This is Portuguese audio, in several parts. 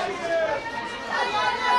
Glória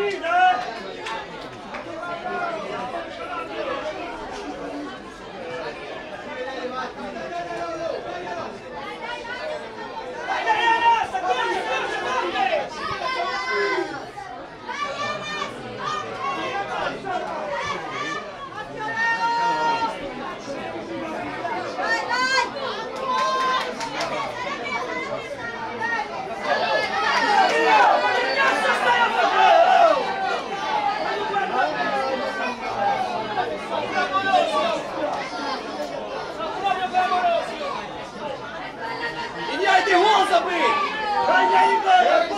Viva! Hey, neighbor!